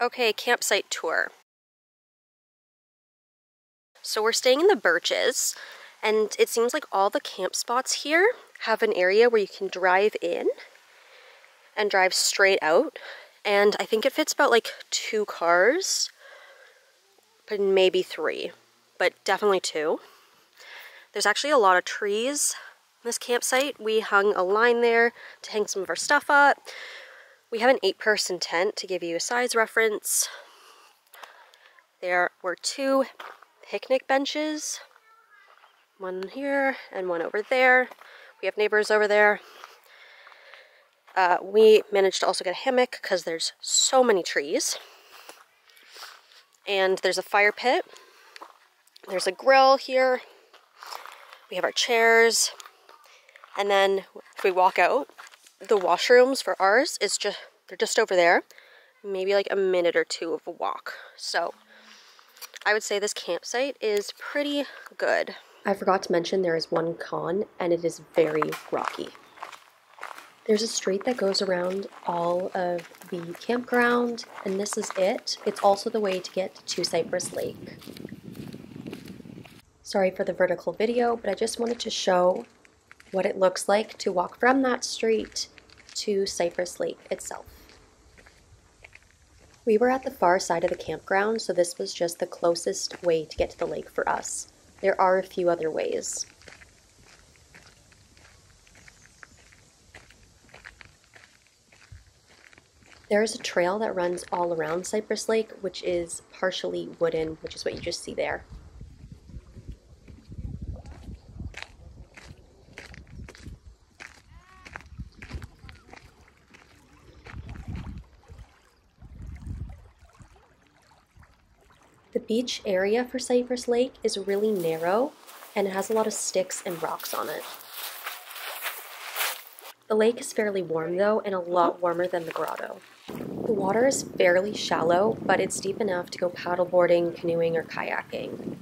Okay, campsite tour. So we're staying in the Birches, and it seems like all the camp spots here have an area where you can drive in and drive straight out. And I think it fits about like two cars, but maybe three, but definitely two. There's actually a lot of trees this campsite. We hung a line there to hang some of our stuff up. We have an eight person tent to give you a size reference. There were two picnic benches. One here and one over there. We have neighbors over there. Uh, we managed to also get a hammock because there's so many trees. And there's a fire pit. There's a grill here. We have our chairs. And then if we walk out, the washrooms for ours is just they're just over there. Maybe like a minute or two of a walk. So I would say this campsite is pretty good. I forgot to mention there is one con and it is very rocky. There's a street that goes around all of the campground and this is it. It's also the way to get to Cyprus Lake. Sorry for the vertical video, but I just wanted to show what it looks like to walk from that street to Cyprus Lake itself. We were at the far side of the campground, so this was just the closest way to get to the lake for us. There are a few other ways. There is a trail that runs all around Cyprus Lake, which is partially wooden, which is what you just see there. The beach area for Cyprus Lake is really narrow and it has a lot of sticks and rocks on it. The lake is fairly warm though and a lot warmer than the grotto. The water is fairly shallow, but it's deep enough to go paddleboarding, canoeing, or kayaking.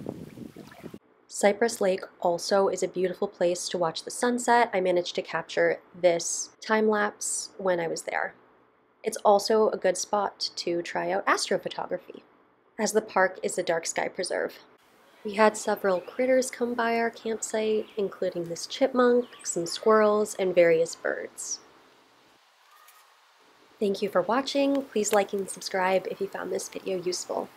Cyprus Lake also is a beautiful place to watch the sunset. I managed to capture this time lapse when I was there. It's also a good spot to try out astrophotography as the park is a dark sky preserve. We had several critters come by our campsite, including this chipmunk, some squirrels, and various birds. Thank you for watching. Please like and subscribe if you found this video useful.